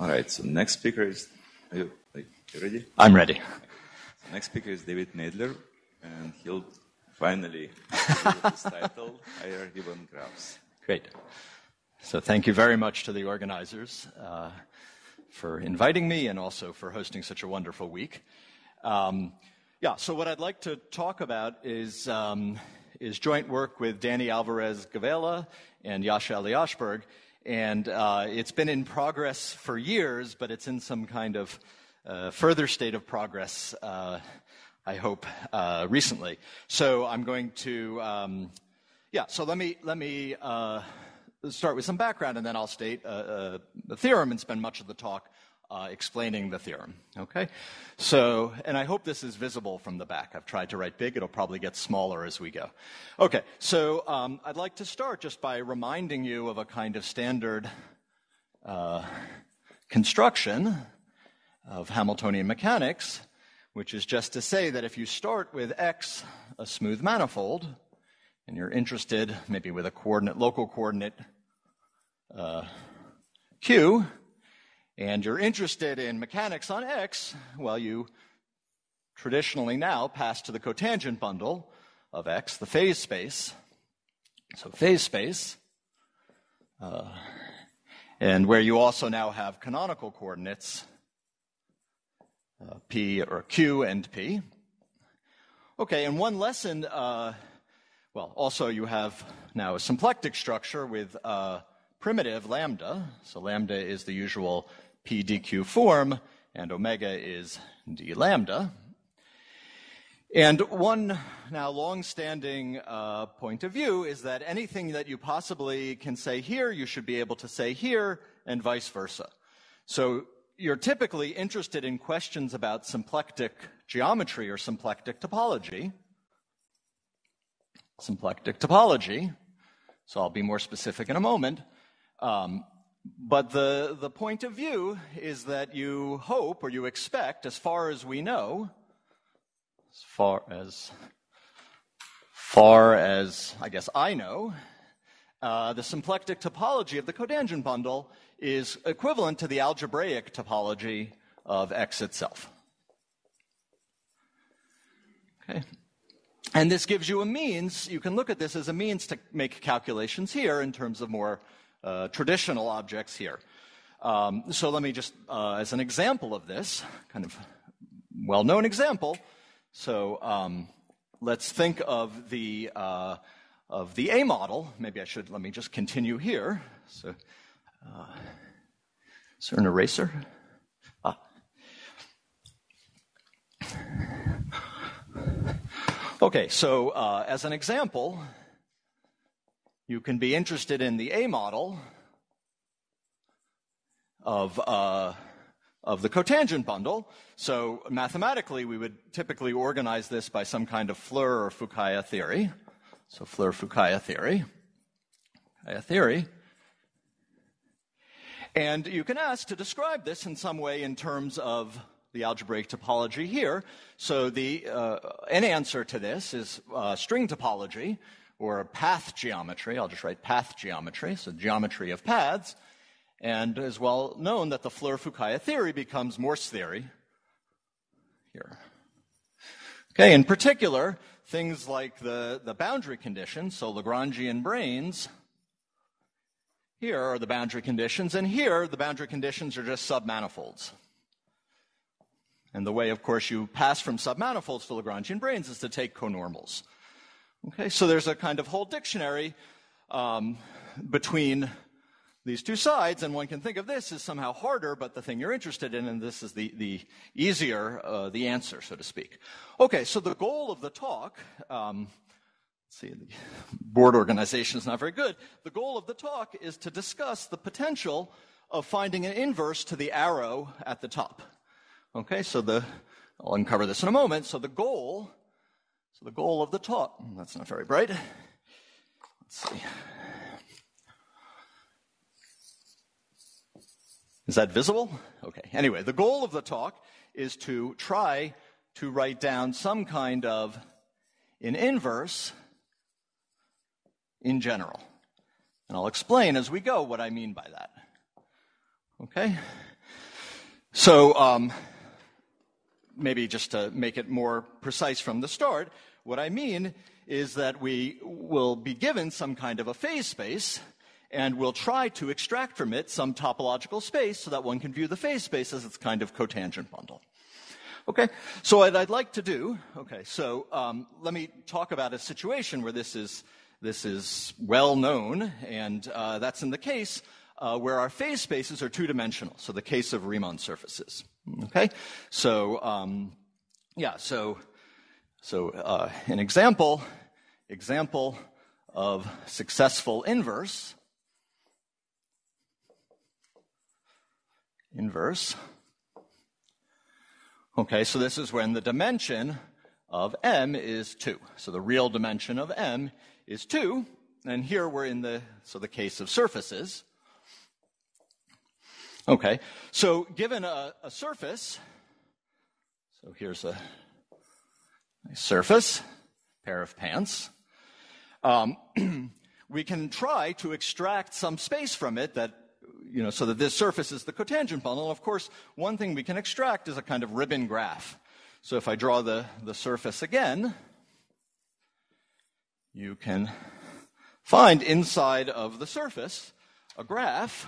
All right, so next speaker is, are you, are you ready? I'm ready. Next speaker is David Nadler, and he'll finally his title, Hierarchy Graphs. Great. So thank you very much to the organizers uh, for inviting me and also for hosting such a wonderful week. Um, yeah, so what I'd like to talk about is, um, is joint work with Danny Alvarez Gavela and Yasha Eliashberg. And uh, it's been in progress for years, but it's in some kind of uh, further state of progress, uh, I hope, uh, recently. So I'm going to, um, yeah, so let me, let me uh, start with some background and then I'll state the theorem and spend much of the talk uh, explaining the theorem. Okay? So, and I hope this is visible from the back. I've tried to write big, it'll probably get smaller as we go. Okay, so um, I'd like to start just by reminding you of a kind of standard uh, construction of Hamiltonian mechanics, which is just to say that if you start with X, a smooth manifold, and you're interested maybe with a coordinate, local coordinate uh, Q, and you're interested in mechanics on X, well, you traditionally now pass to the cotangent bundle of X, the phase space. So phase space, uh, and where you also now have canonical coordinates, uh, P or Q and P. Okay, and one lesson, uh, well, also you have now a symplectic structure with uh, primitive lambda. So lambda is the usual p dq form, and omega is d lambda. And one now long-standing uh, point of view is that anything that you possibly can say here, you should be able to say here, and vice versa. So you're typically interested in questions about symplectic geometry or symplectic topology. Symplectic topology. So I'll be more specific in a moment. Um, but the, the point of view is that you hope or you expect, as far as we know, as far as far as I guess I know, uh, the symplectic topology of the cotangent bundle is equivalent to the algebraic topology of X itself. Okay. And this gives you a means, you can look at this as a means to make calculations here in terms of more traditional objects here. Um, so let me just, uh, as an example of this, kind of well known example, so um, let's think of the, uh, of the A model. Maybe I should, let me just continue here. So, uh, is there an eraser? Ah. Okay, so uh, as an example, you can be interested in the A model of, uh, of the cotangent bundle. So mathematically, we would typically organize this by some kind of Floer or Fukaya theory. So Floer-Fukaya theory. Fukaya theory. And you can ask to describe this in some way in terms of the algebraic topology here. So the uh, an answer to this is uh, string topology, or path geometry. I'll just write path geometry, so geometry of paths. And it is well known that the Floer-Fukaya theory becomes Morse theory here. Okay, in particular, things like the, the boundary conditions, so Lagrangian branes, here are the boundary conditions, and here the boundary conditions are just submanifolds. And the way, of course, you pass from submanifolds to Lagrangian branes is to take conormals. Okay, so there's a kind of whole dictionary um, between these two sides, and one can think of this as somehow harder, but the thing you're interested in, and this is the, the easier, uh, the answer, so to speak. Okay, so the goal of the talk, um, see, the board organization is not very good. The goal of the talk is to discuss the potential of finding an inverse to the arrow at the top. Okay, so the, I'll uncover this in a moment. So the goal so the goal of the talk, that's not very bright. Let's see. Is that visible? Okay. Anyway, the goal of the talk is to try to write down some kind of an inverse in general. And I'll explain as we go what I mean by that. Okay? So, um, maybe just to make it more precise from the start, what I mean is that we will be given some kind of a phase space, and we'll try to extract from it some topological space so that one can view the phase space as its kind of cotangent bundle. Okay, so what I'd like to do, okay, so um, let me talk about a situation where this is, this is well known, and uh, that's in the case uh, where our phase spaces are two dimensional, so the case of Riemann surfaces. Okay, so um, yeah, so so uh, an example example of successful inverse inverse Okay, so this is when the dimension of m is 2. So the real dimension of m is 2. And here we're in the, so the case of surfaces. Okay, so given a, a surface, so here's a, a surface, pair of pants, um, we can try to extract some space from it that you know, so that this surface is the cotangent bundle. Of course, one thing we can extract is a kind of ribbon graph. So if I draw the, the surface again, you can find inside of the surface a graph.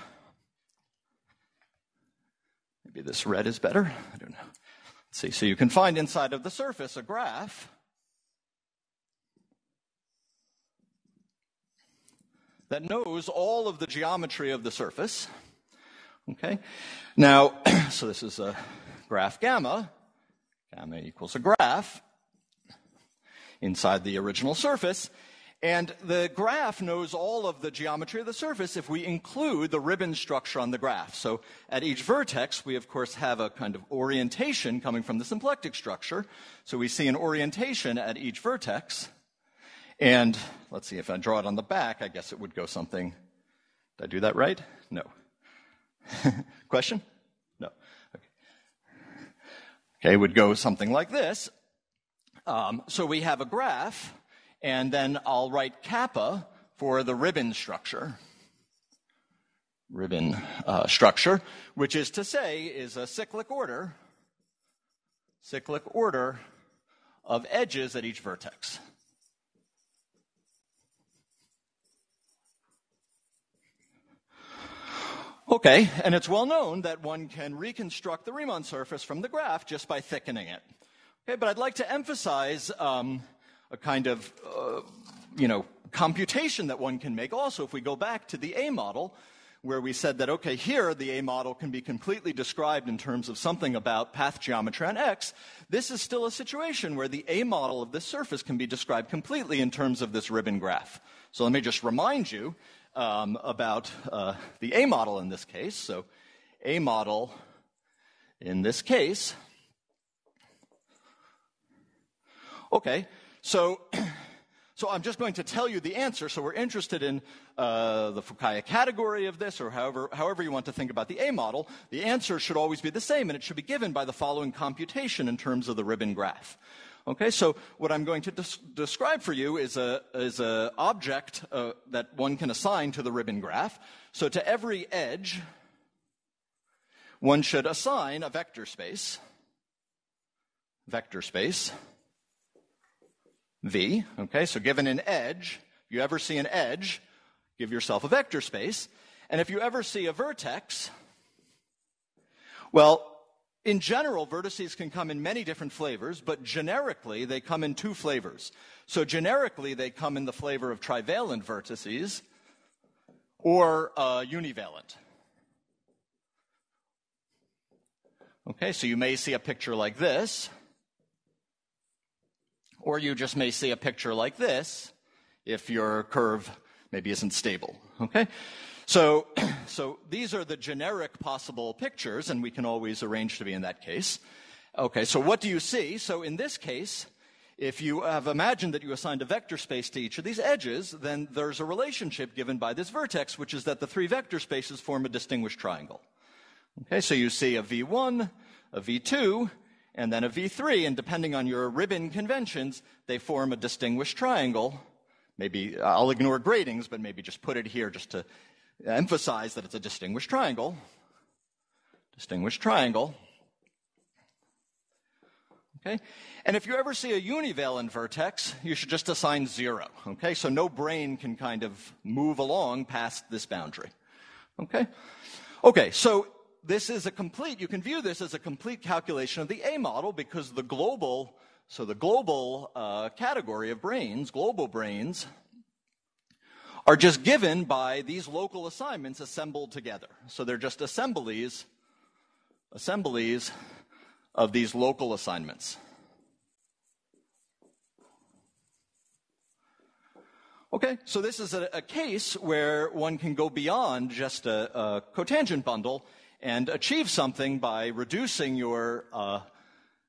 Maybe this red is better. I don't know. See. So you can find inside of the surface a graph. That knows all of the geometry of the surface. Okay? Now, so this is a graph gamma. Gamma equals a graph inside the original surface. And the graph knows all of the geometry of the surface if we include the ribbon structure on the graph. So at each vertex, we of course have a kind of orientation coming from the symplectic structure. So we see an orientation at each vertex. And let's see, if I draw it on the back, I guess it would go something. Did I do that right? No. Question? No. Okay. okay, it would go something like this. Um, so we have a graph, and then I'll write kappa for the ribbon structure. Ribbon uh, structure, which is to say, is a cyclic order, cyclic order of edges at each vertex. Okay, and it's well known that one can reconstruct the Riemann surface from the graph just by thickening it. Okay, but I'd like to emphasize um, a kind of, uh, you know, computation that one can make also if we go back to the A model, where we said that, okay, here the A model can be completely described in terms of something about path geometry on X. This is still a situation where the A model of this surface can be described completely in terms of this ribbon graph. So let me just remind you um, about uh, the A model in this case. So, A model in this case. Okay, so. So I'm just going to tell you the answer. So we're interested in uh, the Fukaya category of this, or however, however you want to think about the A model. The answer should always be the same, and it should be given by the following computation in terms of the ribbon graph. Okay, so what I'm going to des- describe for you is a is a object uh, that one can assign to the ribbon graph. So to every edge, one should assign a vector space. Vector space. V. Okay, so given an edge, if you ever see an edge, give yourself a vector space. And if you ever see a vertex, well, in general, vertices can come in many different flavors, but generically, they come in two flavors. So, generically, they come in the flavor of trivalent vertices or uh, univalent. Okay, so you may see a picture like this, or you just may see a picture like this if your curve maybe isn't stable. Okay? So, so these are the generic possible pictures, and we can always arrange to be in that case. Okay, so what do you see? So in this case, if you have imagined that you assigned a vector space to each of these edges, then there's a relationship given by this vertex, which is that the three vector spaces form a distinguished triangle. Okay, so you see a V1, a V2, and then a V3, and depending on your ribbon conventions, they form a distinguished triangle. Maybe uh, I'll ignore gradings, but maybe just put it here just to emphasize that it's a distinguished triangle. distinguished triangle. Okay? And if you ever see a univalent vertex, you should just assign zero. Okay? So no brane can kind of move along past this boundary. Okay? Okay, so this is a complete, you can view this as a complete calculation of the A model because the global, so the global uh, category of branes, global branes, are just given by these local assignments assembled together. So they're just assemblies, assemblies of these local assignments. Okay, so this is a, a, case where one can go beyond just a, a, cotangent bundle and achieve something by reducing your, uh,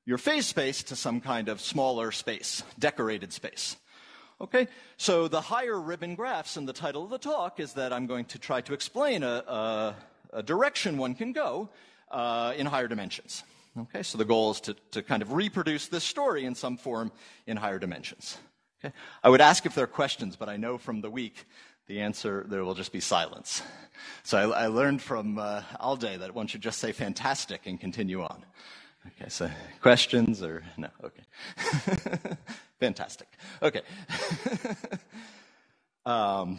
your phase space to some kind of smaller space, decorated space. Okay, so the higher ribbon graphs in the title of the talk is that I'm going to try to explain a, a direction one can go uh, in higher dimensions. Okay, so the goal is to, to kind of reproduce this story in some form in higher dimensions. Okay? I would ask if there are questions, but I know from the week the answer there will just be silence. So I, I learned from uh, Alde that one should just say fantastic and continue on. Okay, so questions or no? Okay. fantastic. Okay. um,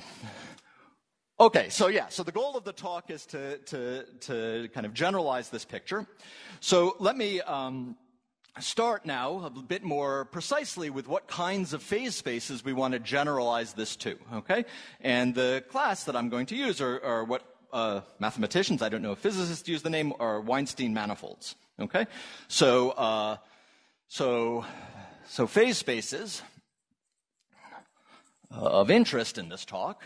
Okay, so yeah, so the goal of the talk is to, to, to kind of generalize this picture. So let me um, start now a bit more precisely with what kinds of phase spaces we want to generalize this to, okay? And the class that I'm going to use are, are what uh, mathematicians, I don't know if physicists use the name, are Weinstein manifolds, okay? So, uh, so, so phase spaces of interest in this talk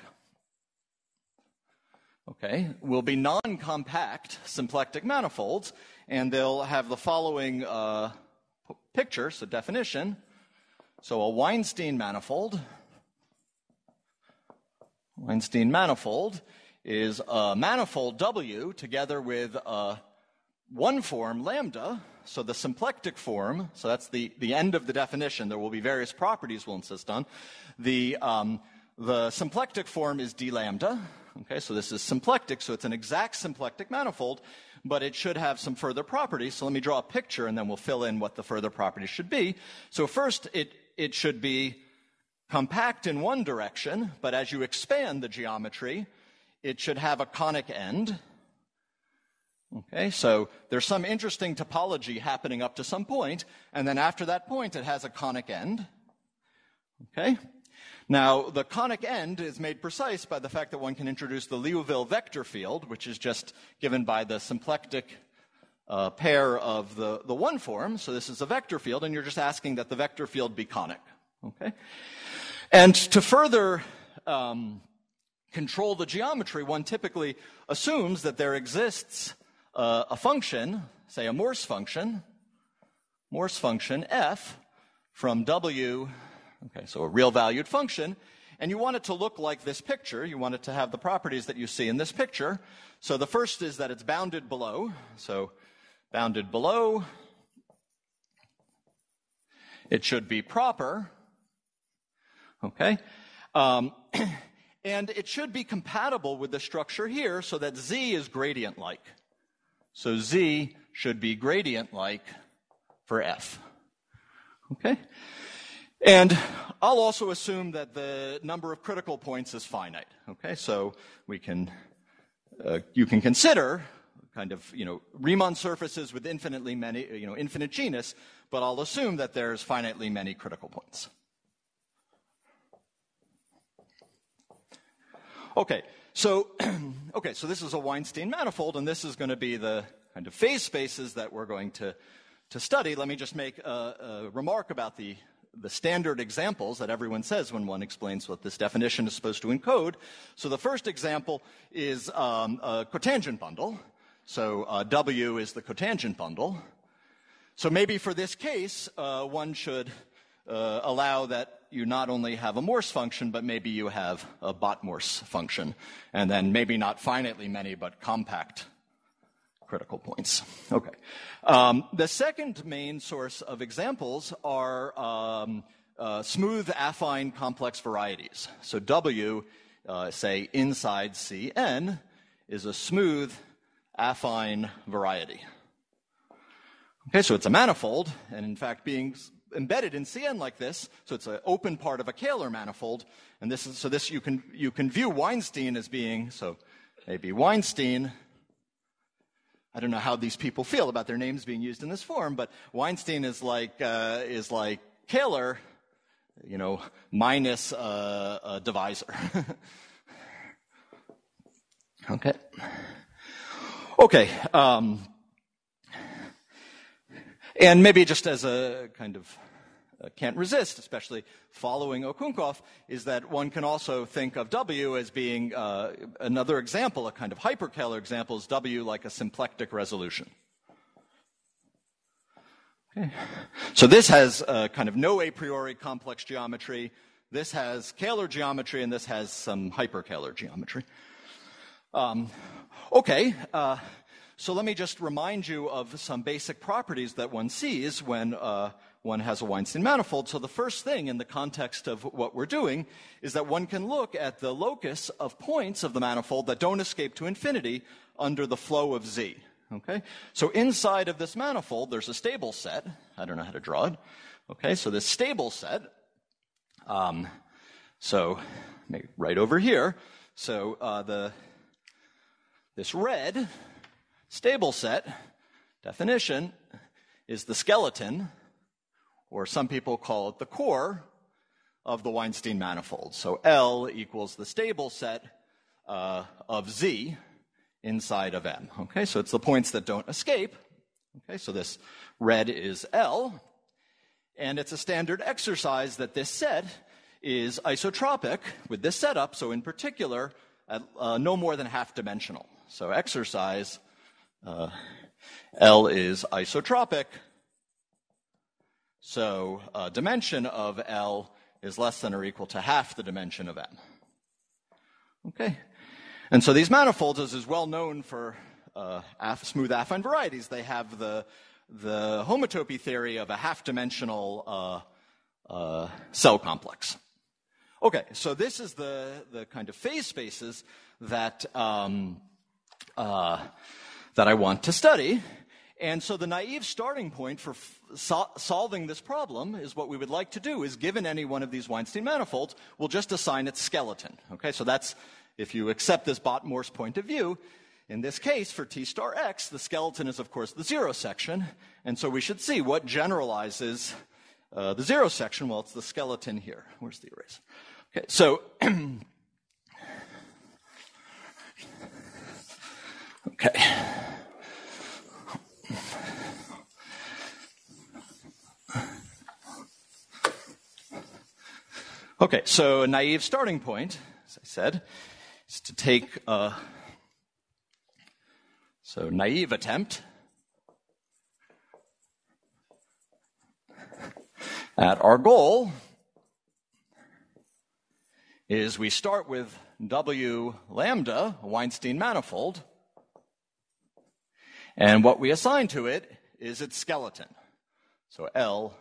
okay, will be non-compact symplectic manifolds, and they'll have the following uh, picture, so definition. So a Weinstein manifold, Weinstein manifold is a manifold W together with a one form lambda, so the symplectic form, so that's the, the end of the definition. There will be various properties we'll insist on. The, um, the symplectic form is d lambda, Okay, so this is symplectic, so it's an exact symplectic manifold, but it should have some further properties. So let me draw a picture and then we'll fill in what the further properties should be. So first, it, it should be compact in one direction, but as you expand the geometry, it should have a conic end. Okay, so there's some interesting topology happening up to some point, and then after that point, it has a conic end. Okay? Now, the conic end is made precise by the fact that one can introduce the Liouville vector field, which is just given by the symplectic uh, pair of the, the one form. So this is a vector field, and you're just asking that the vector field be conic. Okay? And to further um, control the geometry, one typically assumes that there exists uh, a function, say a Morse function, Morse function f from W Okay, so a real valued function. And you want it to look like this picture. You want it to have the properties that you see in this picture. So the first is that it's bounded below. So bounded below. It should be proper. Okay? Um, and it should be compatible with the structure here so that z is gradient like. So z should be gradient like for f. Okay? And I'll also assume that the number of critical points is finite. Okay, so we can, uh, you can consider kind of, you know, Riemann surfaces with infinitely many, you know, infinite genus, but I'll assume that there's finitely many critical points. Okay, so, okay, so this is a Weinstein manifold, and this is going to be the kind of phase spaces that we're going to, to study. Let me just make a, a remark about the the standard examples that everyone says when one explains what this definition is supposed to encode. So the first example is um, a cotangent bundle. So uh, W is the cotangent bundle. So maybe for this case, uh, one should uh, allow that you not only have a Morse function, but maybe you have a Bott-Morse function, and then maybe not finitely many, but compact critical points. Okay. Um, the second main source of examples are um, uh, smooth affine complex varieties. So W, uh, say inside Cn, is a smooth affine variety. Okay, so it's a manifold, and in fact, being embedded in CN like this, so it's an open part of a Kähler manifold, and this is so this you can you can view Weinstein as being so maybe Weinstein. I don't know how these people feel about their names being used in this form, but Weinstein is like uh, is like Kähler, you know, minus a divisor. okay. Okay. Um, and maybe just as a kind of can't resist, especially following Okounkov, is that one can also think of W as being uh, another example, a kind of hyperkähler example is W like a symplectic resolution. Okay. So this has a kind of no a priori complex geometry. This has Kähler geometry, and this has some hyperkähler geometry. Um, okay. Uh, so let me just remind you of some basic properties that one sees when uh, one has a Weinstein manifold. So the first thing in the context of what we're doing is that one can look at the locus of points of the manifold that don't escape to infinity under the flow of Z. Okay? So inside of this manifold, there's a stable set. I don't know how to draw it. Okay, so this stable set. Um, so right over here. So uh, the this red Stable set, definition, is the skeleton, or some people call it the core, of the Weinstein manifold. So L equals the stable set uh, of Z inside of M. Okay, so it's the points that don't escape. Okay, so this red is L, and it's a standard exercise that this set is isotropic with this setup, so in particular, at, uh, no more than half dimensional. So exercise uh, L is isotropic, so a dimension of L is less than or equal to half the dimension of M. Okay. And so these manifolds, as is well known for uh, smooth affine varieties, they have the, the homotopy theory of a half dimensional uh, uh, cell complex. Okay, so this is the, the kind of phase spaces that um, uh, that I want to study. And so the naive starting point for f- solving this problem is what we would like to do is given any one of these Weinstein manifolds, we'll just assign its skeleton. Okay, so that's, if you accept this Bott-Morse point of view, in this case, for T star X, the skeleton is, of course, the zero section. And so we should see what generalizes uh, the zero section. Well, it's the skeleton here. Where's the eraser? Okay, so Okay. Okay, so a naive starting point, as I said, is to take a so naive attempt at our goal is we start with W lambda, a Weinstein manifold, and what we assign to it is its skeleton. So L,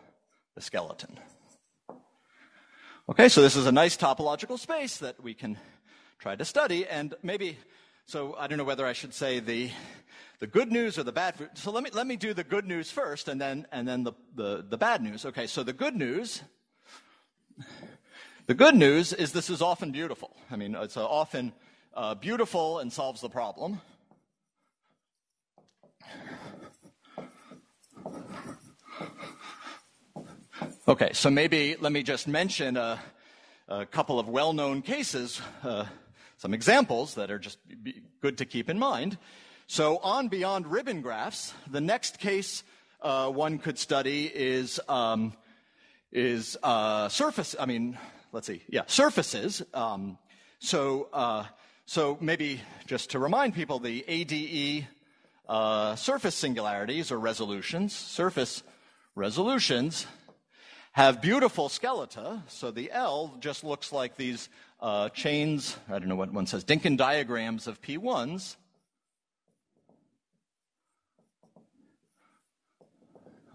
the skeleton. Okay, so this is a nice topological space that we can try to study, and maybe, so I don't know whether I should say the, the good news or the bad. So let me, let me do the good news first, and then, and then the, the, the bad news. Okay, so the good news, the good news is this is often beautiful. I mean, it's often uh, beautiful and solves the problem. Okay, so maybe let me just mention a, a couple of well known cases, uh, some examples that are just good to keep in mind. So, on beyond ribbon graphs, the next case uh, one could study is, um, is uh, surface, I mean, let's see, yeah, surfaces. Um, so, uh, so maybe just to remind people, the ADE uh, surface singularities or resolutions, surface resolutions, have beautiful skeleta. So the L just looks like these uh, chains, I don't know what one says, Dynkin diagrams of P1s.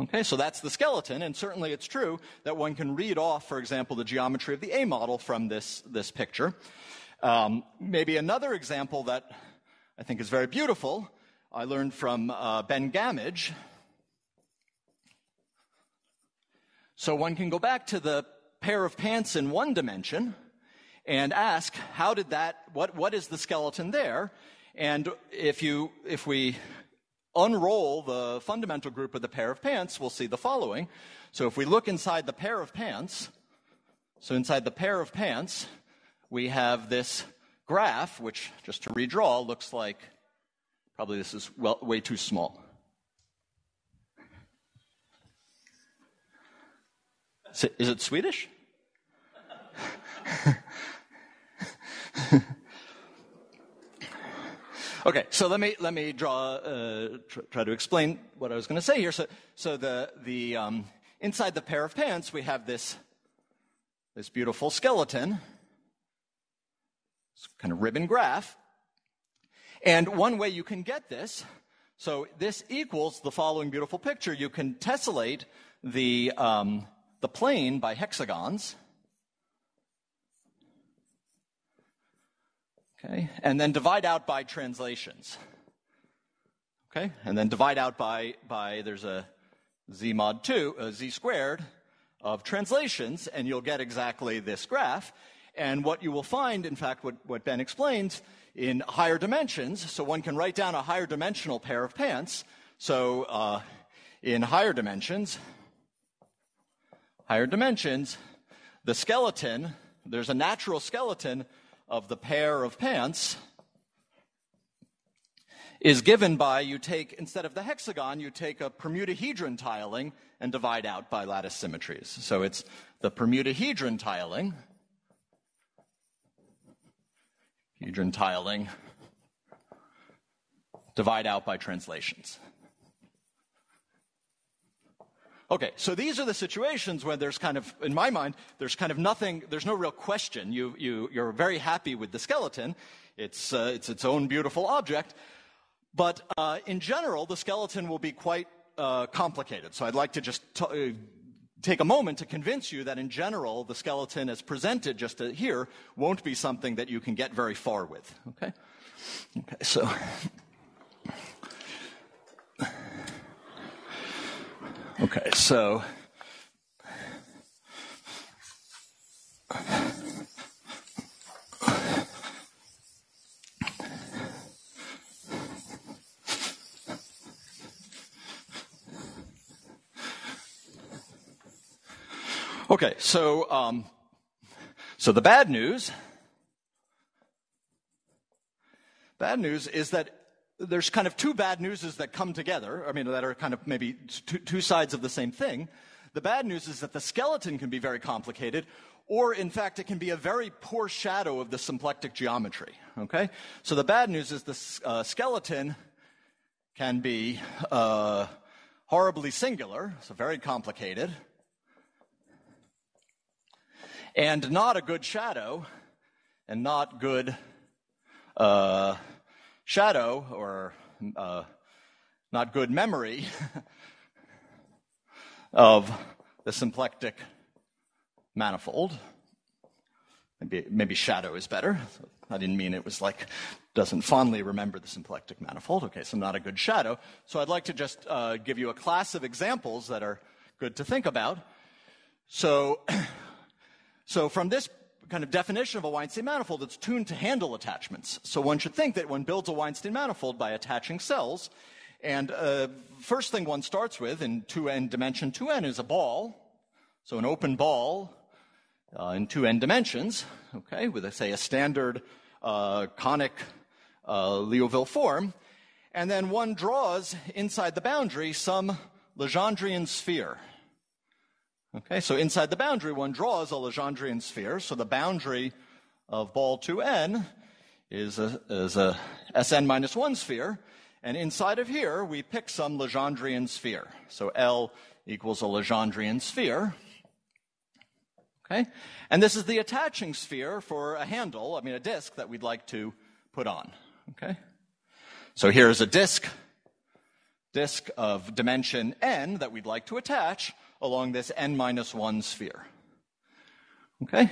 Okay, so that's the skeleton, and certainly it's true that one can read off, for example, the geometry of the A model from this, this picture. Um, maybe another example that I think is very beautiful I learned from uh, Ben Gammage. So one can go back to the pair of pants in one dimension and ask, how did that, what, what is the skeleton there? And if you, if we unroll the fundamental group of the pair of pants, we'll see the following. So if we look inside the pair of pants, so inside the pair of pants, we have this graph, which, just to redraw, looks like probably this is well, way too small. Is it Swedish? okay, so let me let me draw uh, tr- try to explain what I was going to say here. So, so the the um, inside the pair of pants we have this this beautiful skeleton, this kind of ribbon graph, and one way you can get this. So this equals the following beautiful picture. You can tessellate the um, the plane by hexagons. Okay, and then divide out by translations. Okay, and then divide out by, by there's a z mod 2, a z squared of translations, and you'll get exactly this graph. And what you will find, in fact, what, what Ben explains, in higher dimensions, so one can write down a higher dimensional pair of pants. So uh, in higher dimensions, higher dimensions, the skeleton, there's a natural skeleton of the pair of pants is given by you take, instead of the hexagon, you take a permutohedron tiling and divide out by lattice symmetries. So it's the permutohedron tiling, hedron tiling, divide out by translations. Okay, so these are the situations where there's kind of, in my mind, there's kind of nothing, there's no real question. You, you, you're very happy with the skeleton. It's, uh, it's its own beautiful object. But uh, in general, the skeleton will be quite uh, complicated. So I'd like to just t- uh, take a moment to convince you that in general, the skeleton as presented just uh, here won't be something that you can get very far with. Okay? Okay, so. Okay, so. Okay, so um, so the bad news, bad news is that there's kind of two bad newses that come together. I mean, that are kind of maybe two, two sides of the same thing. The bad news is that the skeleton can be very complicated, or in fact, it can be a very poor shadow of the symplectic geometry. Okay? So the bad news is the uh, skeleton can be uh, horribly singular, so very complicated, and not a good shadow, and not good. Uh, shadow or uh, not good memory of the symplectic manifold. Maybe, maybe shadow is better. I didn't mean it was like doesn't fondly remember the symplectic manifold. Okay, so not a good shadow. So I'd like to just uh, give you a class of examples that are good to think about. So, so from this kind of definition of a Weinstein manifold, it's tuned to handle attachments. So one should think that one builds a Weinstein manifold by attaching cells. And uh, first thing one starts with in 2n dimension 2n is a ball. So an open ball uh, in 2n dimensions, okay, with, a, say, a standard uh, conic uh, Liouville form. And then one draws inside the boundary some Legendrian sphere. Okay, so inside the boundary, one draws a Legendrian sphere. So the boundary of ball 2n is a, is a Sn minus 1 sphere. And inside of here, we pick some Legendrian sphere. So L equals a Legendrian sphere. Okay? And this is the attaching sphere for a handle, I mean a disk that we'd like to put on. Okay? So here's a disk, disk of dimension n that we'd like to attach along this n minus 1 sphere. Okay?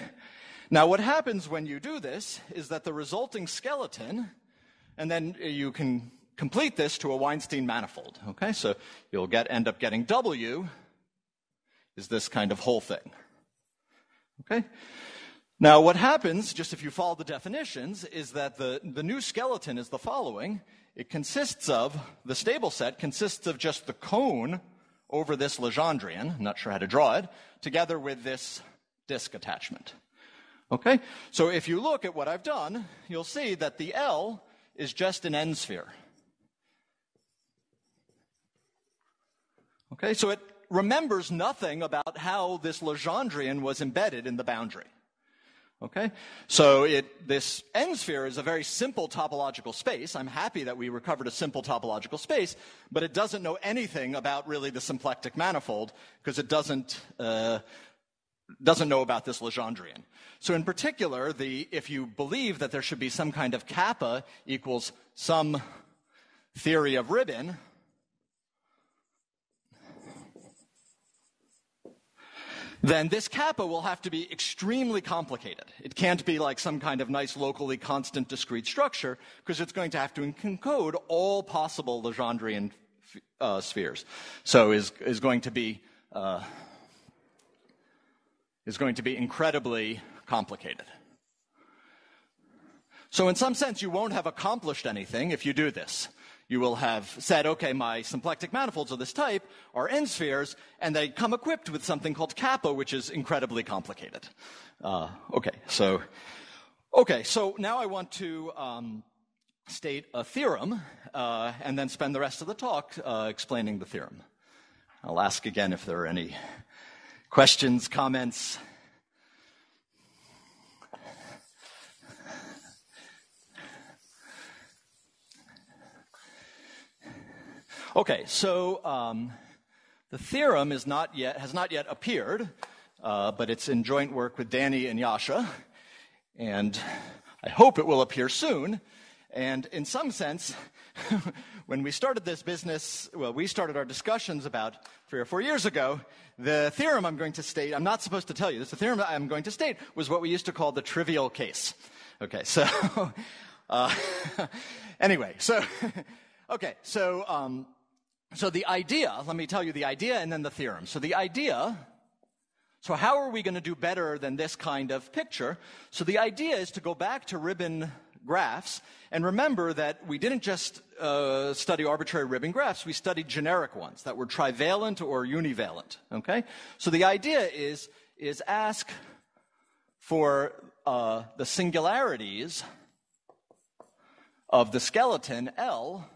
Now, what happens when you do this is that the resulting skeleton, and then you can complete this to a Weinstein manifold. Okay, so you'll get, end up getting W is this kind of whole thing. Okay? Now, what happens, just if you follow the definitions, is that the, the new skeleton is the following. It consists of, the stable set consists of just the cone over this Legendrian, I'm not sure how to draw it, together with this disk attachment. Okay? So if you look at what I've done, you'll see that the L is just an n sphere. Okay, so it remembers nothing about how this Legendrian was embedded in the boundary. Okay? So it, this n-sphere is a very simple topological space. I'm happy that we recovered a simple topological space, but it doesn't know anything about really the symplectic manifold because it doesn't, uh, doesn't know about this Legendrian. So in particular, the, if you believe that there should be some kind of kappa equals some theory of ribbon, then this kappa will have to be extremely complicated. It can't be like some kind of nice locally constant discrete structure because it's going to have to encode all possible Legendrian uh, spheres. So is is going to be uh, is going to be incredibly complicated. So in some sense, you won't have accomplished anything if you do this you will have said, okay, my symplectic manifolds of this type are n spheres, and they come equipped with something called kappa, which is incredibly complicated. Uh, okay, so okay, so now I want to um, state a theorem, uh, and then spend the rest of the talk uh, explaining the theorem. I'll ask again if there are any questions, comments. Okay, so um, the theorem is not yet, has not yet appeared, uh, but it's in joint work with Danny and Yasha, and I hope it will appear soon. And in some sense, when we started this business, well, we started our discussions about three or four years ago. The theorem I'm going to state, I'm not supposed to tell you this, the theorem I'm going to state was what we used to call the trivial case. Okay, so, uh, anyway, so, okay, so, um, so the idea, let me tell you the idea and then the theorem. So the idea, so how are we going to do better than this kind of picture? So the idea is to go back to ribbon graphs and remember that we didn't just uh, study arbitrary ribbon graphs, we studied generic ones that were trivalent or univalent. Okay? So the idea is, is ask for uh, the singularities of the skeleton L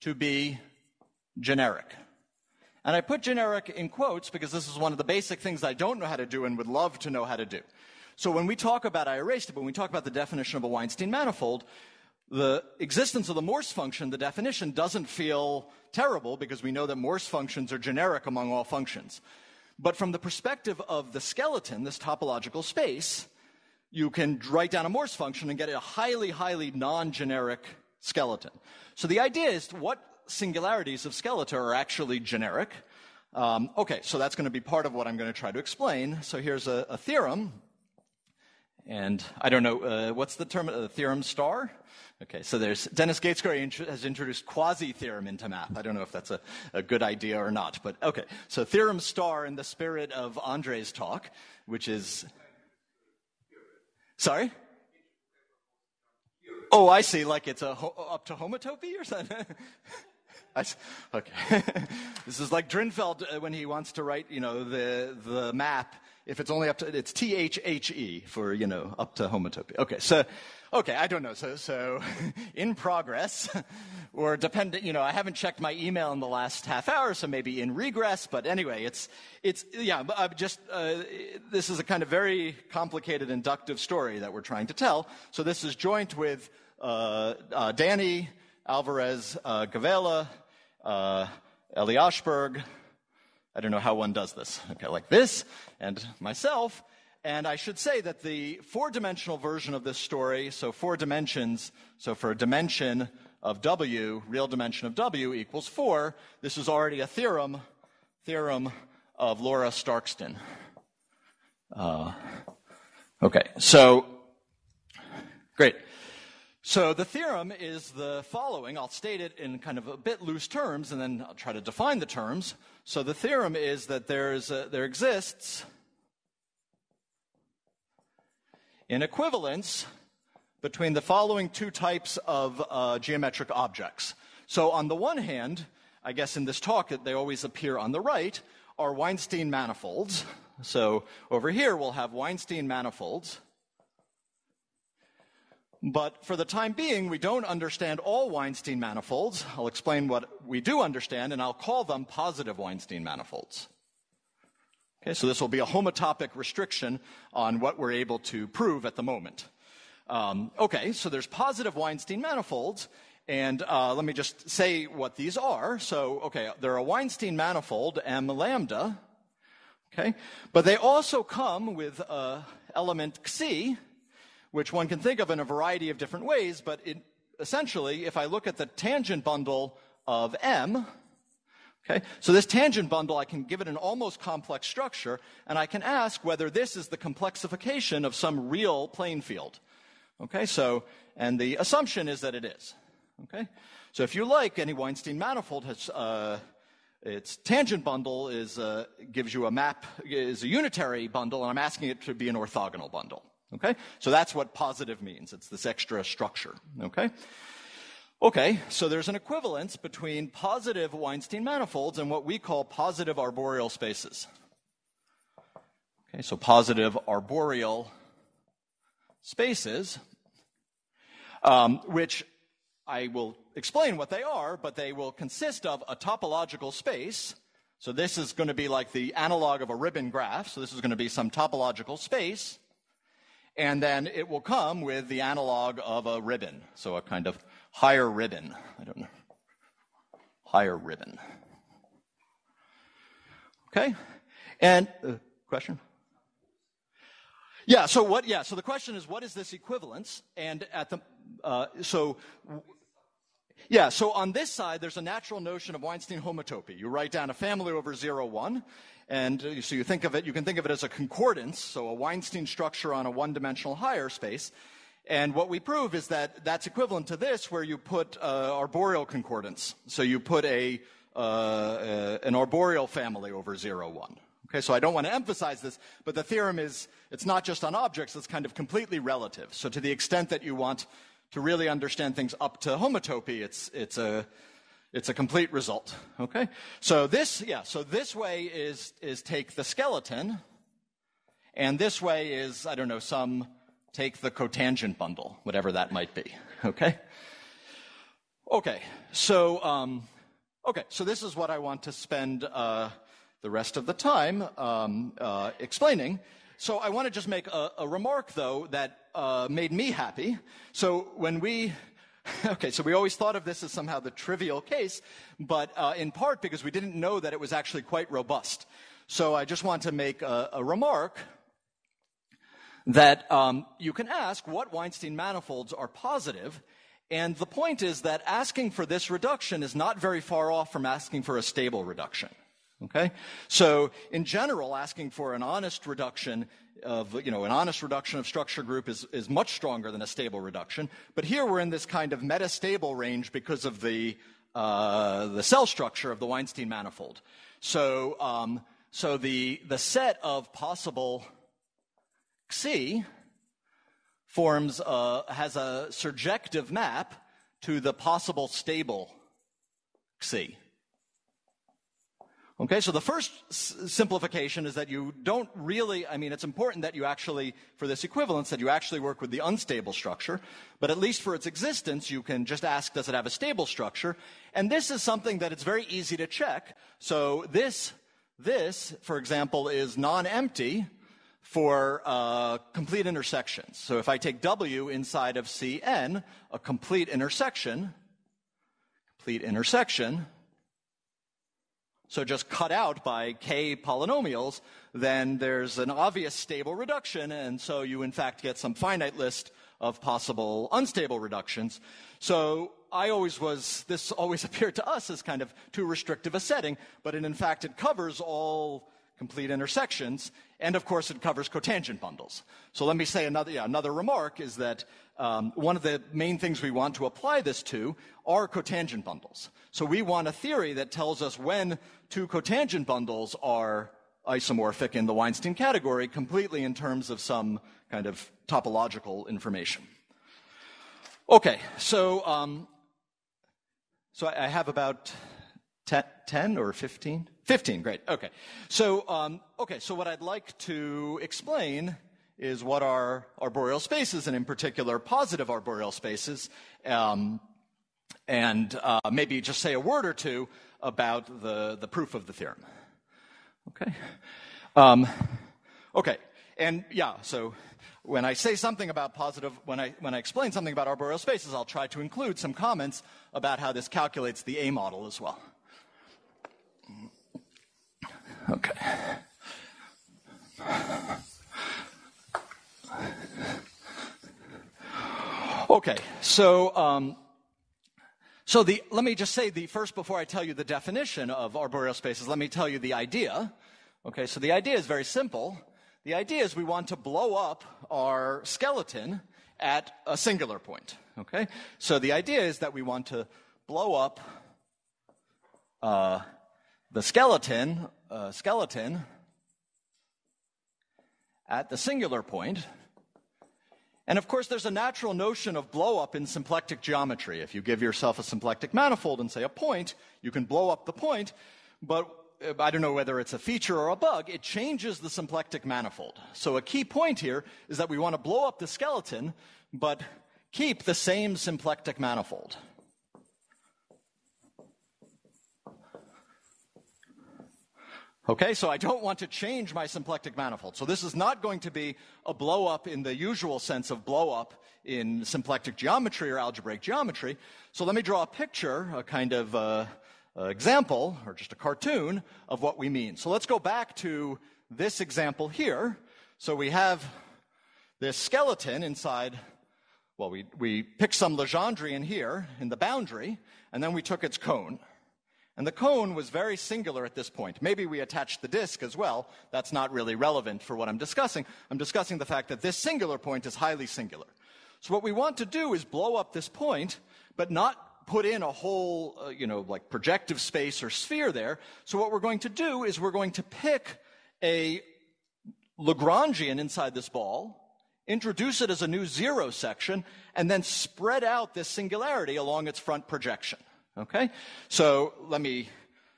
to be generic. And I put generic in quotes because this is one of the basic things I don't know how to do and would love to know how to do. So when we talk about, I erased it, but when we talk about the definition of a Weinstein manifold, the existence of the Morse function, the definition doesn't feel terrible because we know that Morse functions are generic among all functions. But from the perspective of the skeleton, this topological space, you can write down a Morse function and get a highly, highly non generic skeleton. So the idea is what singularities of skeleton are actually generic. Um, okay, so that's going to be part of what I'm going to try to explain. So here's a, a theorem. And I don't know, uh, what's the term, uh, theorem star? Okay, so there's Dennis Gaitsgory has introduced quasi-theorem into math. I don't know if that's a, a good idea or not, but okay. So theorem star in the spirit of Andre's talk, which is, sorry? Oh, I see. Like it's a ho- up to homotopy or something. I, okay. this is like Drinfeld uh, when he wants to write, you know, the the map. If it's only up to it's T H H E for you know up to homotopy. Okay, so okay, I don't know. So so in progress, or dependent. You know, I haven't checked my email in the last half hour, so maybe in regress. But anyway, it's it's yeah. I'm just uh, this is a kind of very complicated inductive story that we're trying to tell. So this is joint with uh, uh, Danny, Alvarez, uh, Gavela, uh, Eliashberg. I don't know how one does this. Okay, like this, and myself. And I should say that the four dimensional version of this story, so four dimensions, so for a dimension of W, real dimension of W equals four, this is already a theorem, theorem of Laura Starkston. Uh, okay, so, great. So the theorem is the following. I'll state it in kind of a bit loose terms, and then I'll try to define the terms. So the theorem is that there, is a, there exists an equivalence between the following two types of uh, geometric objects. So on the one hand, I guess in this talk they always appear on the right, are Weinstein manifolds. So over here we'll have Weinstein manifolds. But for the time being, we don't understand all Weinstein manifolds. I'll explain what we do understand, and I'll call them positive Weinstein manifolds. Okay, so this will be a homotopic restriction on what we're able to prove at the moment. Um, okay, so there's positive Weinstein manifolds, and uh, let me just say what these are. So, okay, they're a Weinstein manifold, M lambda, okay, but they also come with a element xi, which one can think of in a variety of different ways, but it, essentially, if I look at the tangent bundle of M, okay, so this tangent bundle, I can give it an almost complex structure, and I can ask whether this is the complexification of some real plane field. Okay, so, and the assumption is that it is. Okay, so if you like, any Weinstein manifold has, uh, its tangent bundle is, uh, gives you a map, is a unitary bundle, and I'm asking it to be an orthogonal bundle. Okay? So that's what positive means. It's this extra structure. Okay? Okay, so there's an equivalence between positive Weinstein manifolds and what we call positive arboreal spaces. Okay, so positive arboreal spaces, um, which I will explain what they are, but they will consist of a topological space. So this is going to be like the analog of a ribbon graph. So this is going to be some topological space and then it will come with the analog of a ribbon, so a kind of higher ribbon. I don't know. Higher ribbon. Okay? And, uh, question? Yeah, so what, yeah, so the question is what is this equivalence? And at the, uh, so, yeah, so on this side, there's a natural notion of Weinstein homotopy. You write down a family over 0, 1, and uh, so you think of it, you can think of it as a concordance, so a Weinstein structure on a one-dimensional higher space. And what we prove is that that's equivalent to this, where you put uh, arboreal concordance. So you put a, uh, uh, an arboreal family over 0, 1. Okay, so I don't want to emphasize this, but the theorem is, it's not just on objects, it's kind of completely relative. So to the extent that you want to really understand things up to homotopy, it's, it's a, it's a complete result. Okay? So this, yeah, so this way is, is take the skeleton, and this way is, I don't know, some take the cotangent bundle, whatever that might be. Okay? Okay, so, um, okay, so this is what I want to spend uh, the rest of the time um, uh, explaining. So I want to just make a, a remark, though, that uh, made me happy. So when we Okay, so we always thought of this as somehow the trivial case, but uh, in part because we didn't know that it was actually quite robust. So I just want to make a, a remark that um, you can ask what Weinstein manifolds are positive, and the point is that asking for this reduction is not very far off from asking for a stable reduction. Okay? So, in general, asking for an honest reduction of, you know, an honest reduction of structure group is, is much stronger than a stable reduction. But here we're in this kind of metastable range because of the, uh, the cell structure of the Weinstein manifold. So, um, so the, the set of possible Xi forms, uh, has a surjective map to the possible stable Xi. Okay, so the first s- simplification is that you don't really, I mean, it's important that you actually, for this equivalence, that you actually work with the unstable structure, but at least for its existence, you can just ask, does it have a stable structure? And this is something that it's very easy to check. So this, this, for example, is non-empty for uh, complete intersections. So if I take W inside of Cn, a complete intersection, complete intersection, so just cut out by k polynomials, then there's an obvious stable reduction, and so you in fact get some finite list of possible unstable reductions. So I always was, this always appeared to us as kind of too restrictive a setting, but in fact it covers all complete intersections, and of course it covers cotangent bundles. So let me say another, yeah, another remark is that um, one of the main things we want to apply this to are cotangent bundles. So we want a theory that tells us when two cotangent bundles are isomorphic in the Weinstein category completely in terms of some kind of topological information. Okay, so um, so I have about 10, 10 or 15? 15, great. Okay. So, um, okay, so what I'd like to explain is what are arboreal spaces, and in particular, positive arboreal spaces, um, and uh, maybe just say a word or two about the, the proof of the theorem. Okay? Um, okay, and yeah, so when I say something about positive, when I, when I explain something about arboreal spaces, I'll try to include some comments about how this calculates the A model as well. Okay. Okay, so um, so the let me just say the first before I tell you the definition of arboreal spaces, let me tell you the idea. Okay, so the idea is very simple. The idea is we want to blow up our skeleton at a singular point. Okay, so the idea is that we want to blow up uh, the skeleton uh, skeleton at the singular point. And of course, there's a natural notion of blow up in symplectic geometry. If you give yourself a symplectic manifold and say a point, you can blow up the point, but uh, I don't know whether it's a feature or a bug, it changes the symplectic manifold. So a key point here is that we want to blow up the skeleton, but keep the same symplectic manifold. Okay, so I don't want to change my symplectic manifold. So this is not going to be a blow up in the usual sense of blow up in symplectic geometry or algebraic geometry. So let me draw a picture, a kind of uh, uh, example, or just a cartoon of what we mean. So let's go back to this example here. So we have this skeleton inside, well, we, we picked some Legendrian here in the boundary, and then we took its cone. And the cone was very singular at this point. Maybe we attached the disk as well. That's not really relevant for what I'm discussing. I'm discussing the fact that this singular point is highly singular. So what we want to do is blow up this point, but not put in a whole, uh, you know, like projective space or sphere there. So what we're going to do is we're going to pick a Lagrangian inside this ball, introduce it as a new zero section, and then spread out this singularity along its front projection. Okay? So let me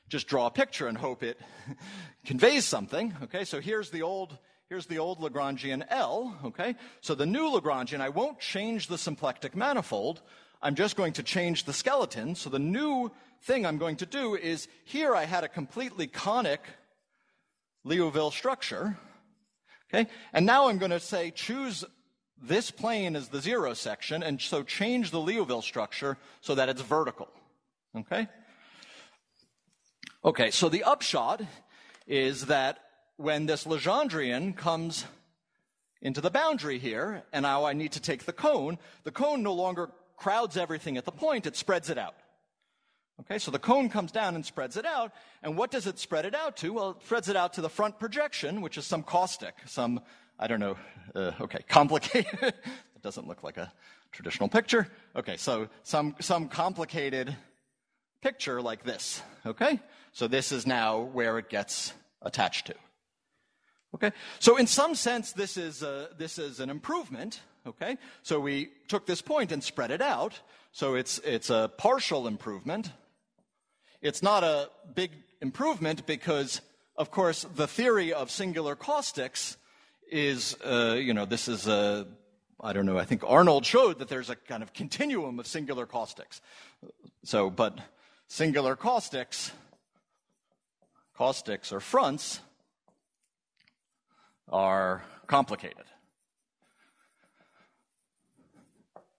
just draw a picture and hope it conveys something. Okay? So here's the old here's the old Lagrangian L, okay? So the new Lagrangian, I won't change the symplectic manifold. I'm just going to change the skeleton. So the new thing I'm going to do is here I had a completely conic Liouville structure. Okay? And now I'm going to say choose this plane as the zero section and so change the Liouville structure so that it's vertical. Okay? Okay, so the upshot is that when this Legendrian comes into the boundary here, and now I need to take the cone, the cone no longer crowds everything at the point, it spreads it out. Okay, so the cone comes down and spreads it out, and what does it spread it out to? Well, it spreads it out to the front projection, which is some caustic, some, I don't know, uh, okay, complicated. it doesn't look like a traditional picture. Okay, so some, some complicated picture like this, okay? So this is now where it gets attached to. Okay? So in some sense, this is, a, this is an improvement, okay? So we took this point and spread it out. So it's, it's a partial improvement. It's not a big improvement because, of course, the theory of singular caustics is, uh, you know, this is a, I don't know, I think Arnold showed that there's a kind of continuum of singular caustics. So, but singular caustics, caustics or fronts, are complicated.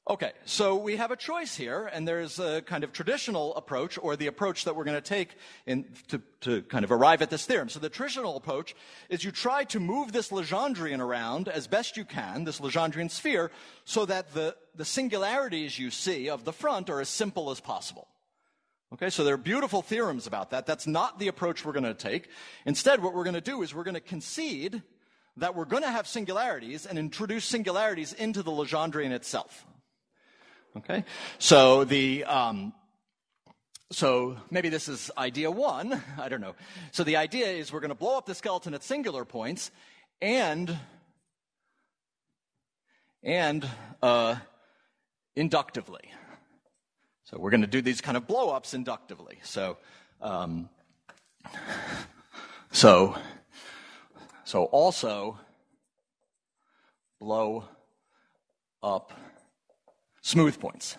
Okay, so we have a choice here, and there's a kind of traditional approach, or the approach that we're going to take in, to, to kind of arrive at this theorem. So the traditional approach is you try to move this Legendrian around as best you can, this Legendrian sphere, so that the, the singularities you see of the front are as simple as possible. Okay, so there are beautiful theorems about that. That's not the approach we're going to take. Instead, what we're going to do is we're going to concede that we're going to have singularities and introduce singularities into the Legendrian itself. Okay, so the um, so maybe this is idea one. I don't know. So the idea is we're going to blow up the skeleton at singular points, and and uh, inductively. So we're going to do these kind of blow ups inductively. So, um, so, so also blow up smooth points.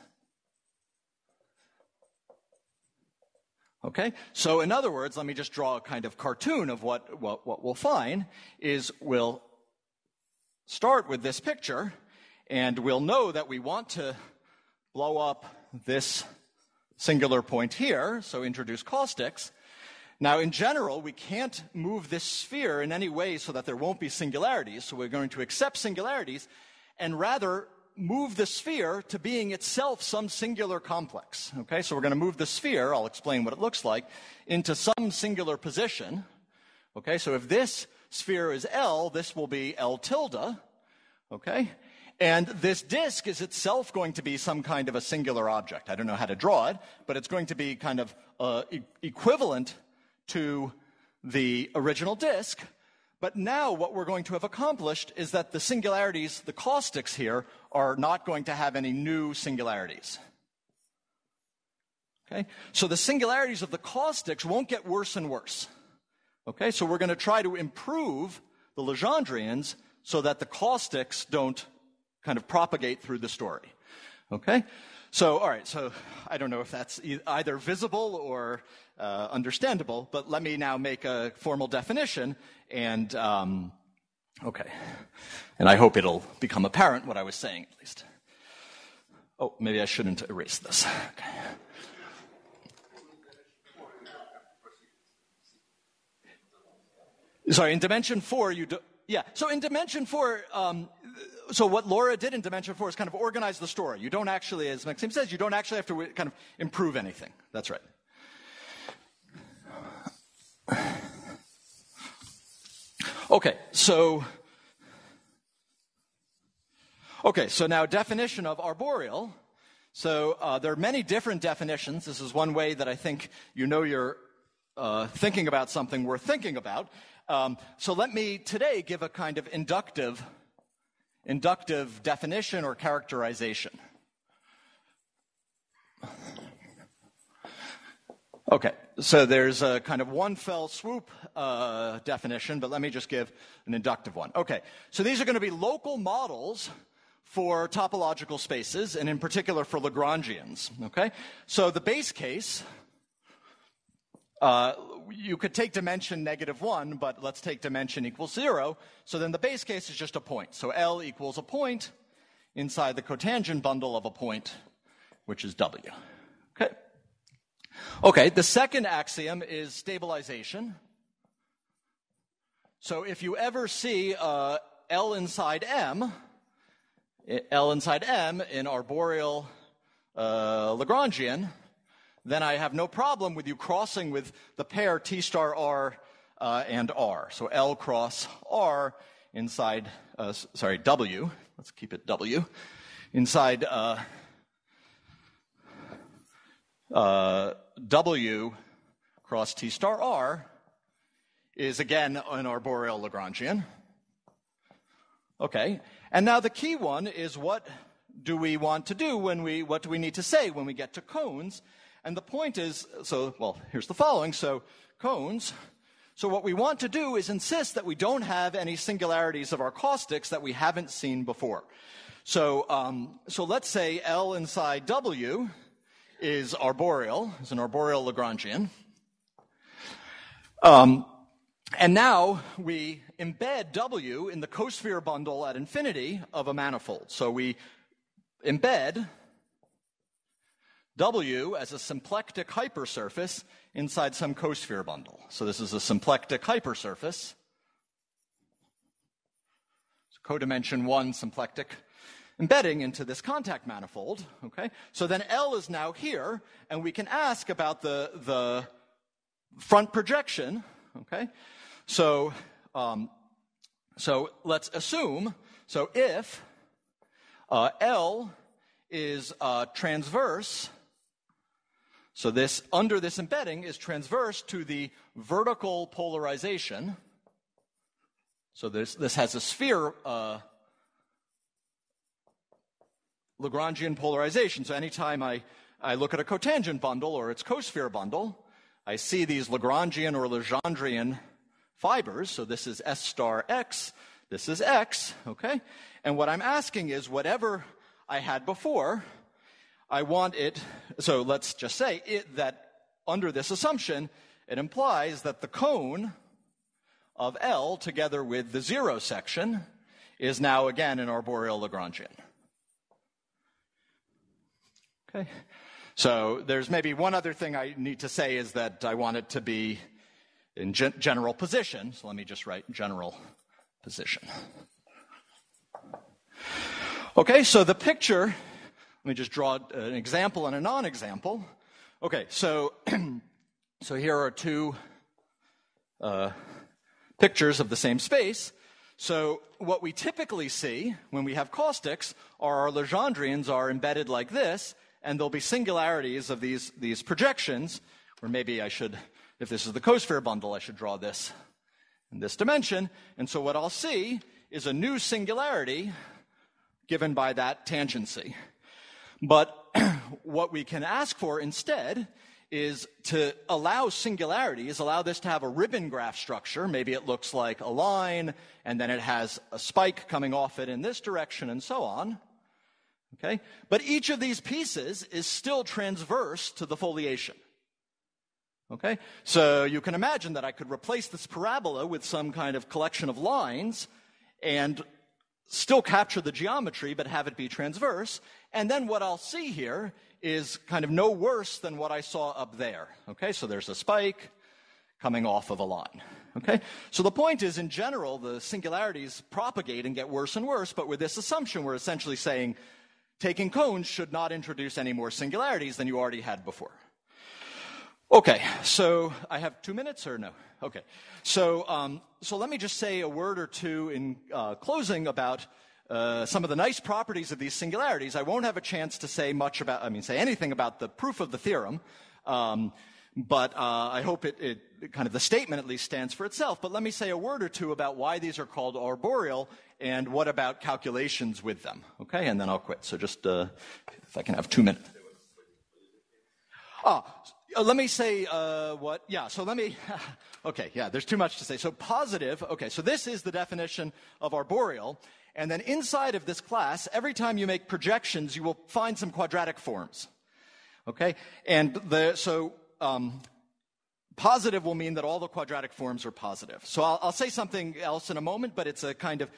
Okay? So, in other words, let me just draw a kind of cartoon of what, what, what we'll find is we'll start with this picture, and we'll know that we want to blow up this singular point here, so introduce caustics. Now, in general, we can't move this sphere in any way so that there won't be singularities, so we're going to accept singularities and rather move the sphere to being itself some singular complex. Okay, so we're going to move the sphere, I'll explain what it looks like, into some singular position. Okay, so if this sphere is L, this will be L tilde. Okay, and this disk is itself going to be some kind of a singular object. I don't know how to draw it, but it's going to be kind of uh, e- equivalent to the original disk. But now what we're going to have accomplished is that the singularities, the caustics here, are not going to have any new singularities. Okay? So the singularities of the caustics won't get worse and worse. Okay? So we're going to try to improve the Legendrians so that the caustics don't kind of propagate through the story. Okay? So, all right, so I don't know if that's either visible or uh, understandable, but let me now make a formal definition and, um, okay. And I hope it'll become apparent what I was saying at least. Oh, maybe I shouldn't erase this. Okay. Sorry, in dimension four, you do, yeah. So in dimension four, um, so what Laura did in Dimension 4 is kind of organize the story. You don't actually, as Maxime says, you don't actually have to kind of improve anything. That's right. Okay, so okay, so now definition of arboreal. So uh, there are many different definitions. This is one way that I think you know you're uh, thinking about something worth thinking about. Um, so let me today give a kind of inductive inductive definition or characterization. Okay, so there's a kind of one fell swoop uh, definition, but let me just give an inductive one. Okay, so these are going to be local models for topological spaces, and in particular for Lagrangians. Okay, so the base case uh, you could take dimension negative 1, but let's take dimension equals 0. So then the base case is just a point. So L equals a point inside the cotangent bundle of a point, which is W. Okay. Okay, the second axiom is stabilization. So if you ever see uh, L inside M, L inside M in arboreal uh, Lagrangian, then I have no problem with you crossing with the pair T star R uh, and R. So L cross R inside, uh, sorry, W. Let's keep it W. Inside uh, uh W cross T star R is again an arboreal Lagrangian. Okay. And now the key one is what do we want to do when we, what do we need to say when we get to cones? And the point is so, well, here's the following. So, cones. So, what we want to do is insist that we don't have any singularities of our caustics that we haven't seen before. So, um, so let's say L inside W is arboreal, is an arboreal Lagrangian. Um, and now we embed W in the cosphere bundle at infinity of a manifold. So we embed W as a symplectic hypersurface inside some cosphere bundle. So this is a symplectic hypersurface. So codimension one symplectic embedding into this contact manifold. Okay? So then L is now here, and we can ask about the, the front projection. Okay? So, um, so let's assume, so if uh, L is uh, transverse, so this under this embedding is transverse to the vertical polarization. So this, this has a sphere uh, Lagrangian polarization. So anytime I, I look at a cotangent bundle or its cosphere bundle, I see these Lagrangian or Legendrian fibers. So this is S star X, this is X, okay? And what I'm asking is whatever I had before, I want it, so let's just say it, that under this assumption, it implies that the cone of L together with the zero section is now again an arboreal Lagrangian. Okay. So there's maybe one other thing I need to say is that I want it to be in gen- general position. So let me just write general position. Okay, so the picture, let me just draw an example and a non example. Okay, so, so here are two uh, pictures of the same space. So, what we typically see when we have caustics are our Legendrians are embedded like this, and there'll be singularities of these, these projections, or maybe I should, if this is the cosphere bundle, I should draw this in this dimension. And so what I'll see is a new singularity given by that tangency. But what we can ask for instead is to allow singularities, allow this to have a ribbon graph structure. Maybe it looks like a line, and then it has a spike coming off it in this direction, and so on. Okay? But each of these pieces is still transverse to the foliation. Okay? So you can imagine that I could replace this parabola with some kind of collection of lines and still capture the geometry but have it be transverse. And then what I'll see here is kind of no worse than what I saw up there. Okay? So there's a spike coming off of a line. Okay? So the point is, in general, the singularities propagate and get worse and worse, but with this assumption, we're essentially saying taking cones should not introduce any more singularities than you already had before. Okay, so I have two minutes or no? Okay, so um, so let me just say a word or two in uh, closing about uh, some of the nice properties of these singularities. I won't have a chance to say much about, I mean, say anything about the proof of the theorem. Um, but uh, I hope it, it, kind of the statement at least stands for itself. But let me say a word or two about why these are called arboreal and what about calculations with them. Okay, and then I'll quit. So just uh, if I can have two minutes. Ah, let me say uh, what. Yeah, so let me. okay, yeah, there's too much to say. So positive. Okay, so this is the definition of arboreal. And then inside of this class, every time you make projections, you will find some quadratic forms. Okay, and the so um, positive will mean that all the quadratic forms are positive. So I'll, I'll, say something else in a moment, but it's a kind of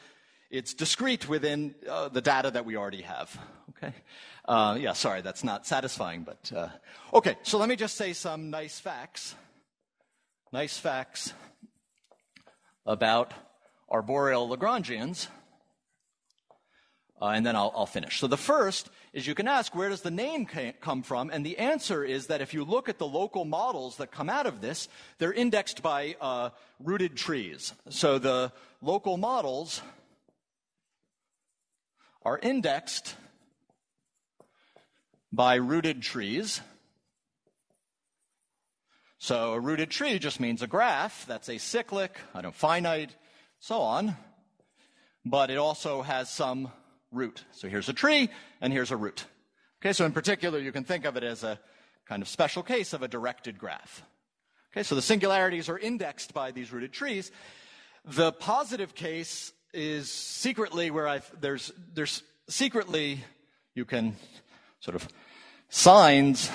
it's discrete within uh, the data that we already have. Okay. Uh, yeah, sorry, that's not satisfying, but uh, okay. So let me just say some nice facts. Nice facts about arboreal Lagrangians. Uh, and then I'll, I'll, finish. So the first is you can ask, where does the name come from? And the answer is that if you look at the local models that come out of this, they're indexed by uh, rooted trees. So the local models are indexed by rooted trees. So a rooted tree just means a graph that's acyclic, I don't finite, so on. But it also has some root. So here's a tree, and here's a root. Okay, so in particular, you can think of it as a kind of special case of a directed graph. Okay, so the singularities are indexed by these rooted trees. The positive case is secretly where I've, there's, there's secretly, you can sort of signs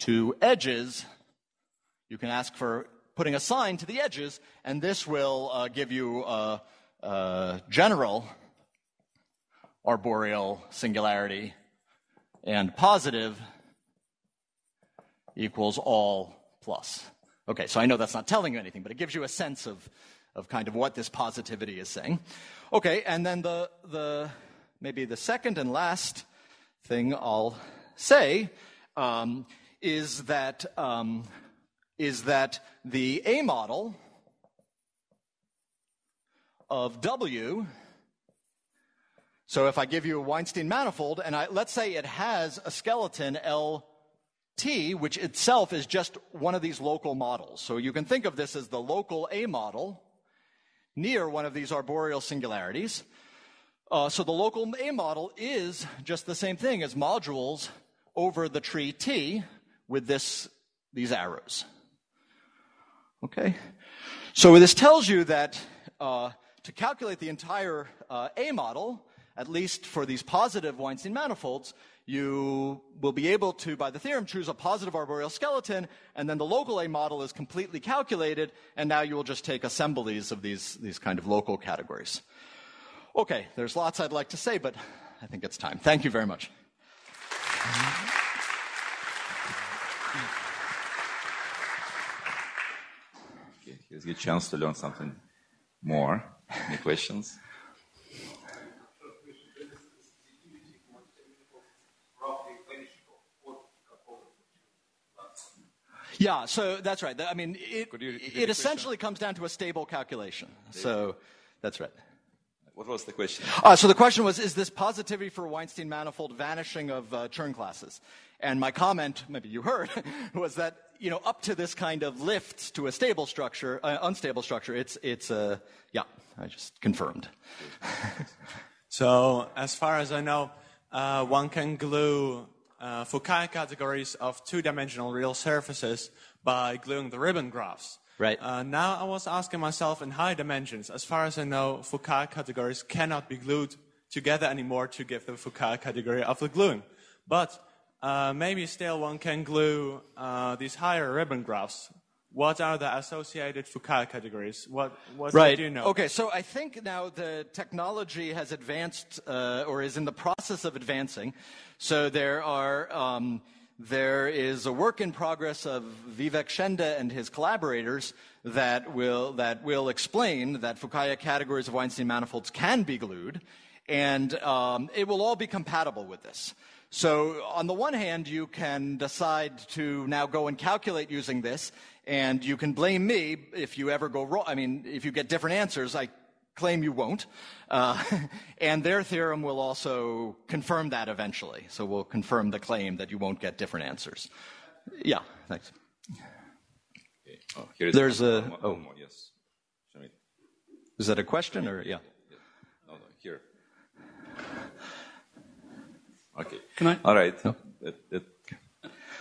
to edges. You can ask for putting a sign to the edges, and this will uh, give you a, a general arboreal singularity, and positive equals all plus. Okay, so I know that's not telling you anything, but it gives you a sense of, of kind of what this positivity is saying. Okay, and then the, the maybe the second and last thing I'll say um, is that um, is that the A model of W. So if I give you a Weinstein manifold, and I, let's say it has a skeleton LT, which itself is just one of these local models. So you can think of this as the local A model near one of these arboreal singularities. Uh, so the local A model is just the same thing as modules over the tree T with this, these arrows. Okay? So this tells you that uh, to calculate the entire uh, A model, at least for these positive Weinstein manifolds, you will be able to, by the theorem, choose a positive arboreal skeleton, and then the local A model is completely calculated, and now you will just take assemblies of these, these kind of local categories. Okay, there's lots I'd like to say, but I think it's time. Thank you very much. Here's your chance to learn something more. Any questions? Yeah, so that's right. I mean, it, Could you repeat it the essentially comes down to a stable calculation. So that's right. What was the question? Uh, so the question was, is this positivity for Weinstein manifold vanishing of uh, Chern classes? And my comment, maybe you heard, was that you know up to this kind of lift to a stable structure, uh, unstable structure, it's it's uh, yeah, I just confirmed. So, as far as I know, uh, one can glue uh, Fukaya categories of two-dimensional real surfaces by gluing the ribbon graphs. Right. Uh, now, I was asking myself in high dimensions. As far as I know, Fukaya categories cannot be glued together anymore to give the Fukaya category of the gluing. But uh, maybe still one can glue uh, these higher ribbon graphs. What are the associated Fukaya categories? What, what Right. do you know? Okay, so I think now the technology has advanced uh, or is in the process of advancing. So there are. Um, there is a work in progress of Vivek Shende and his collaborators that will, that will explain that Fukaya categories of Weinstein manifolds can be glued, and um, it will all be compatible with this. So, on the one hand, you can decide to now go and calculate using this, and you can blame me if you ever go wrong. I mean, if you get different answers, I claim you won't. Uh, and their theorem will also confirm that eventually. So we'll confirm the claim that you won't get different answers. Yeah, thanks. Okay. Oh, here is There's a- oh. yes. Is that a question or yeah? No, no, here. Okay. Can I- All right. That, that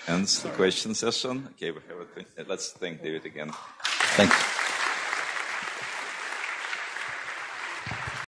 ends the question session. Okay, we have a, let's thank David again. Thanks.